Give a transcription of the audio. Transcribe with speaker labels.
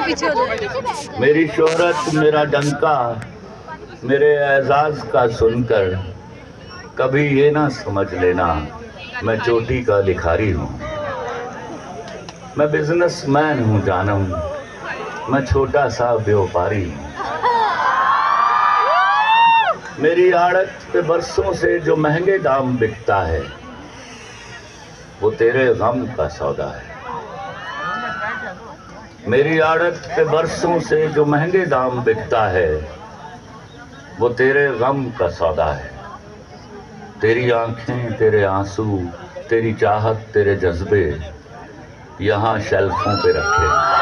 Speaker 1: पीछे
Speaker 2: मेरी शोहरत मेरा डंका, मेरे एजाज का सुनकर कभी ये ना समझ लेना, मैं चोटी का लिखारी हूँ। मैं बिजनेसमैन हूँ जानम, मैं छोटा सा व्यापारी हूँ। मेरी आड़त पे बरसों से जो महँगे दाम बिकता है, वो तेरे गम का सौदा है। मेरी आड़त पे बरसों से जो महँगे दाम बिकता है, वो तेरे गम का सौदा है तेरी आँखें, तेरे आँसू, तेरी चाहत, तेरे जज्बे यहाँ शेल्फों पे रखे।